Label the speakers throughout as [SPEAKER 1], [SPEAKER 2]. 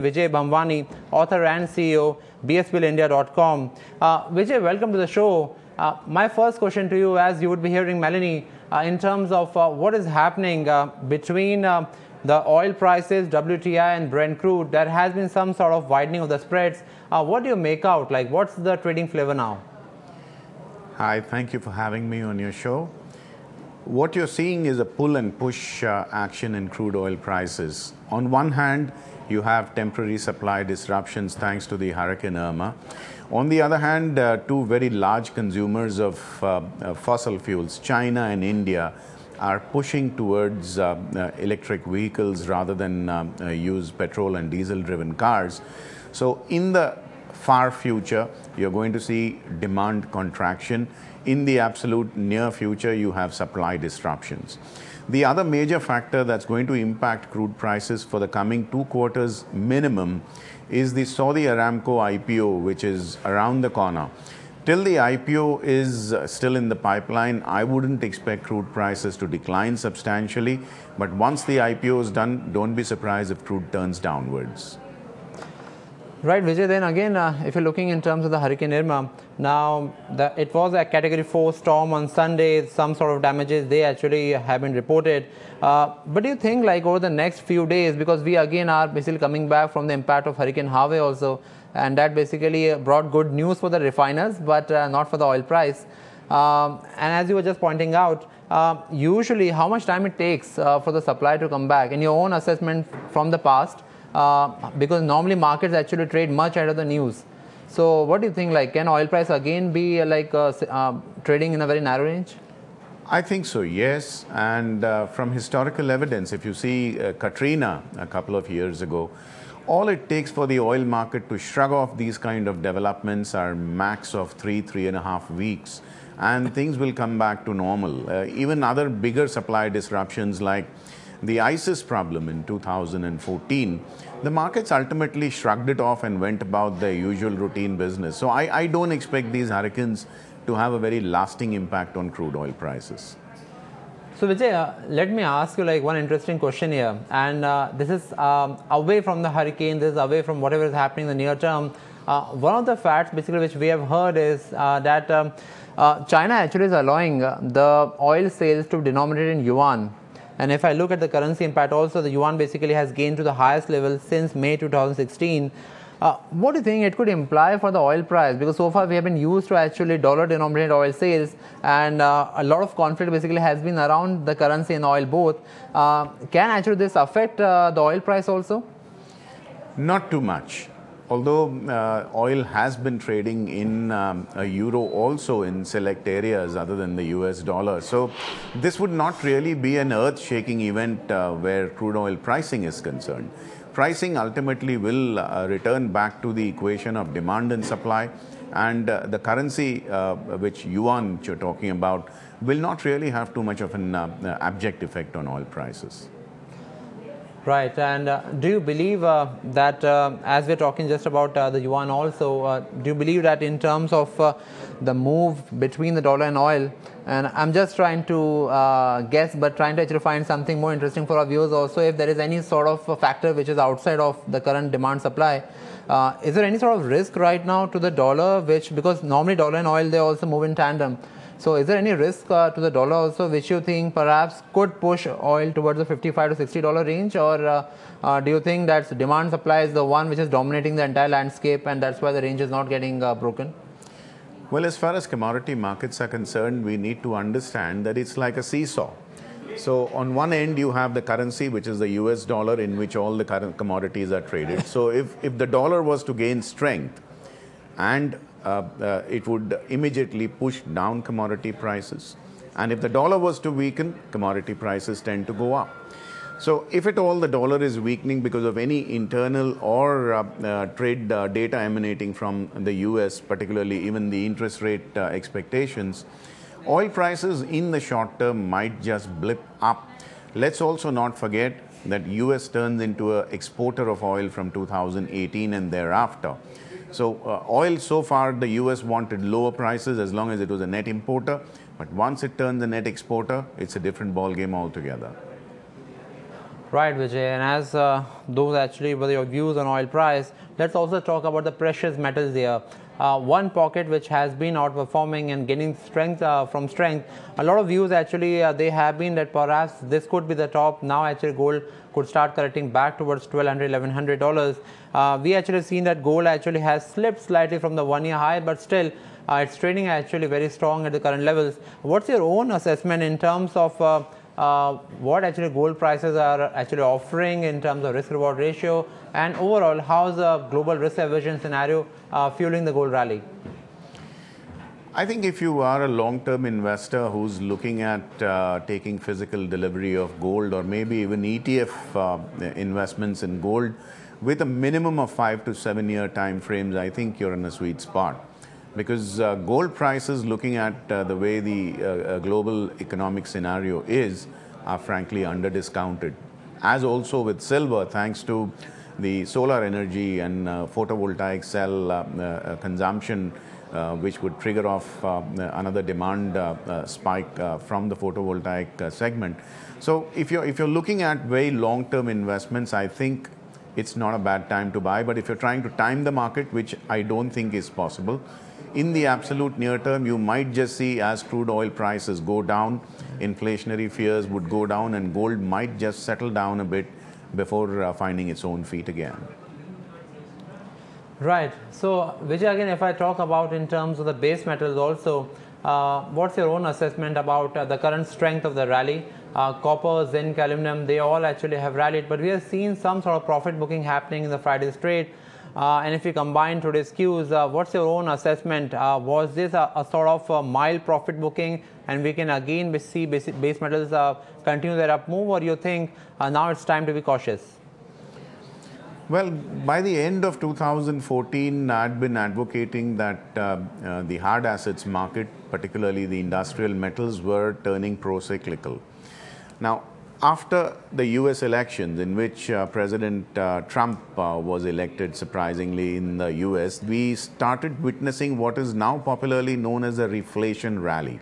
[SPEAKER 1] Vijay Bhambwani, author and CEO, bsplindia.com. Uh, Vijay, welcome to the show. Uh, my first question to you, as you would be hearing Melanie, uh, in terms of uh, what is happening uh, between uh, the oil prices, WTI and Brent crude, there has been some sort of widening of the spreads. What do you make out? Like, what's the trading flavor now?
[SPEAKER 2] Hi, thank you for having me on your show. What you're seeing is a pull and push uh, action in crude oil prices. On one hand, you have temporary supply disruptions thanks to the Hurricane Irma. On the other hand, uh, two very large consumers of uh, uh, fossil fuels, China and India, are pushing towards uh, uh, electric vehicles rather than use petrol and diesel driven cars. So, in the far future, you're going to see demand contraction. In the absolute near future, you have supply disruptions. The other major factor that's going to impact crude prices for the coming two quarters minimum is the Saudi Aramco IPO, which is around the corner. Till the IPO is still in the pipeline, I wouldn't expect crude prices to decline substantially. But once the IPO is done, don't be surprised if crude turns downwards.
[SPEAKER 1] Right, Vijay. Then again, uh, if you're looking in terms of the Hurricane Irma, now the, it was a Category 4 storm on Sunday. Some sort of damages they actually have been reported. Uh, but do you think, like over the next few days, because we again are basically coming back from the impact of Hurricane Harvey also, and that basically brought good news for the refiners, but uh, not for the oil price. Um, and as you were just pointing out, uh, usually how much time it takes uh, for the supply to come back in your own assessment from the past uh, because normally markets actually trade much ahead of the news. So, what do you think? Like, can oil price again be uh, like uh, trading in a very narrow range?
[SPEAKER 2] I think so, yes. And uh, from historical evidence, if you see uh, Katrina a couple of years ago, all it takes for the oil market to shrug off these kind of developments are max of three, three and a half weeks, and things will come back to normal. Uh, even other bigger supply disruptions like the ISIS problem in 2014, the markets ultimately shrugged it off and went about their usual routine business. So I, I don't expect these hurricanes to have a very lasting impact on crude oil prices.
[SPEAKER 1] So Vijay, uh, let me ask you like one interesting question here, and uh, this is um, away from the hurricane. This is away from whatever is happening in the near term. Uh, one of the facts, basically, which we have heard is uh, that um, uh, China actually is allowing uh, the oil sales to be denominated in yuan. And if I look at the currency impact, also the yuan basically has gained to the highest level since May 2016. Uh, what do you think it could imply for the oil price? Because so far we have been used to actually dollar denominated oil sales, and uh, a lot of conflict basically has been around the currency and oil both. Uh, can actually this affect uh, the oil price also?
[SPEAKER 2] Not too much. Although uh, oil has been trading in um, a euro also in select areas other than the US dollar. So, this would not really be an earth shaking event uh, where crude oil pricing is concerned. Pricing ultimately will uh, return back to the equation of demand and supply, and uh, the currency, uh, which yuan, you're talking about, will not really have too much of an uh, abject effect on oil prices.
[SPEAKER 1] Right, and uh, do you believe uh, that uh, as we're talking just about uh, the yuan also, uh, do you believe that in terms of uh, the move between the dollar and oil, and I'm just trying to guess, but trying to actually find something more interesting for our viewers also, if there is any sort of a factor which is outside of the current demand supply, is there any sort of risk right now to the dollar, which because normally dollar and oil they also move in tandem. So, is there any risk uh, to the dollar also, which you think perhaps could push oil towards the 55 to 60 dollar range, or uh, uh, do you think that demand supply is the one which is dominating the entire landscape, and that's why the range is not getting broken?
[SPEAKER 2] Well, as far as commodity markets are concerned, we need to understand that it's like a seesaw. So, on one end, you have the currency, which is the US dollar, in which all the current commodities are traded. So, if, if the dollar was to gain strength and uh, uh, it would immediately push down commodity prices. And if the dollar was to weaken, commodity prices tend to go up. So, if at all the dollar is weakening because of any internal or uh, uh, trade uh, data emanating from the US, particularly even the interest rate uh, expectations, oil prices in the short term might just blip up. Let's also not forget that US turns into an exporter of oil from 2018 and thereafter. So, uh, oil so far, the US wanted lower prices as long as it was a net importer. But once it turns a net exporter, it's a different ball game altogether.
[SPEAKER 1] Right, Vijay. And as uh, those actually were your views on oil price, let's also talk about the precious metals here. Uh, one pocket which has been outperforming and gaining strength uh, from strength. A lot of views actually uh, they have been that perhaps this could be the top. Now actually gold could start correcting back towards 1200 1100 dollars. Uh, we actually seen that gold actually has slipped slightly from the one year high, but still uh, it's trading actually very strong at the current levels. What's your own assessment in terms of uh, what actually gold prices are actually offering in terms of risk reward ratio and overall how's the global risk aversion scenario uh, fueling the gold rally?
[SPEAKER 2] I think if you are a long-term investor who's looking at uh, taking physical delivery of gold or maybe even ETF uh, investments in gold with a minimum of five to seven year time frames, I think you're in a sweet spot. Because uh, gold prices, looking at uh, the way the uh, uh, global economic scenario is, are frankly under discounted. As also with silver, thanks to the solar energy and photovoltaic cell consumption uh, which would trigger off uh, another demand uh, spike from the photovoltaic segment. So if you're, if you're looking at very long-term investments, I think it's not a bad time to buy. But if you're trying to time the market, which I don't think is possible, in the absolute near term, you might just see as crude oil prices go down, inflationary fears would go down, and gold might just settle down a bit before uh, finding its own feet again.
[SPEAKER 1] Right. So, Vijay, again, if I talk about in terms of the base metals also, uh, what's your own assessment about uh, the current strength of the rally? Uh, copper, zinc, aluminum, they all actually have rallied, but we have seen some sort of profit booking happening in the Friday's trade. Uh, and if you combine today's cues, uh, what's your own assessment? Uh, was this a, a, sort of a mild profit booking and we can again see base, base metals continue their up move or you think now it's time to be cautious?
[SPEAKER 2] Well, by the end of 2014, I'd been advocating that uh, uh, the hard assets market, particularly the industrial metals, were turning pro cyclical. Now, after the US elections, in which uh, President uh, Trump uh, was elected surprisingly in the US, we started witnessing what is now popularly known as a reflation rally.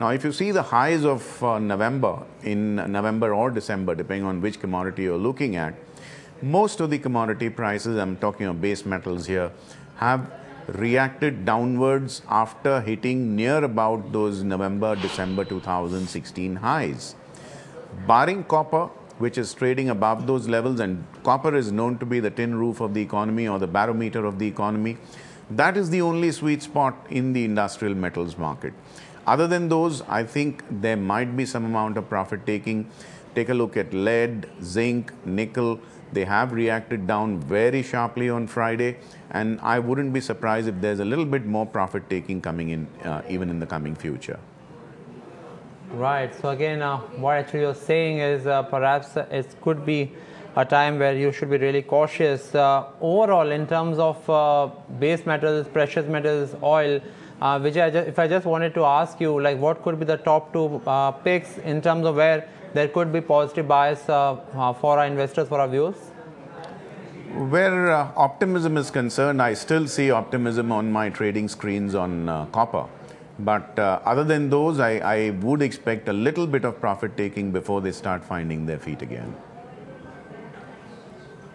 [SPEAKER 2] Now, if you see the highs of uh, November, in November or December, depending on which commodity you're looking at, most of the commodity prices, I'm talking of base metals here, have reacted downwards after hitting near about those November, December 2016 highs. Barring copper, which is trading above those levels, and copper is known to be the tin roof of the economy or the barometer of the economy, that is the only sweet spot in the industrial metals market. Other than those, I think there might be some amount of profit taking. Take a look at lead, zinc, nickel. They have reacted down very sharply on Friday, and I wouldn't be surprised if there's a little bit more profit taking coming in uh, even in the coming future.
[SPEAKER 1] Right. So again, uh, what actually you're saying is uh, perhaps it could be a time where you should be really cautious. Uh, overall, in terms of uh, base metals, precious metals, oil, uh, which I just, if I just wanted to ask you, like what could be the top two uh, picks in terms of where there could be positive bias for our investors, for our viewers?
[SPEAKER 2] Where optimism is concerned, I still see optimism on my trading screens on copper. But uh, other than those, I, I, would expect a little bit of profit taking before they start finding their feet again.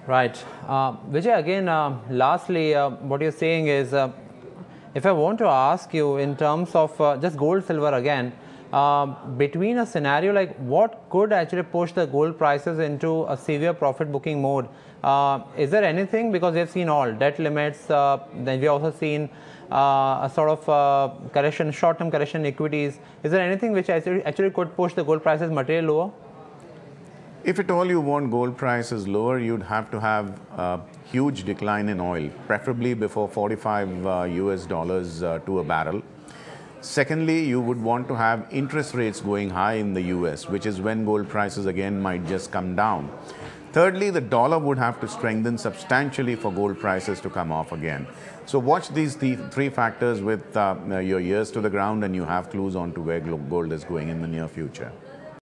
[SPEAKER 1] Right. Uh, Vijay, again, uh, lastly, uh, what you're saying is uh, if I want to ask you in terms of uh, just gold, silver again, between a scenario like what could actually push the gold prices into a severe profit booking mode? is there anything? Because we have seen all debt limits, then we also seen uh, a sort of uh, correction, short-term correction equities. Is there anything which actually, actually could push the gold prices materially lower?
[SPEAKER 2] If at all you want gold prices lower, you'd have to have a huge decline in oil, preferably before 45 uh, US dollars uh, to a barrel. Secondly, you would want to have interest rates going high in the US, which is when gold prices again might just come down. Thirdly, the dollar would have to strengthen substantially for gold prices to come off again. So watch these three factors with uh, your ears to the ground and you have clues on to where gold is going in the near future.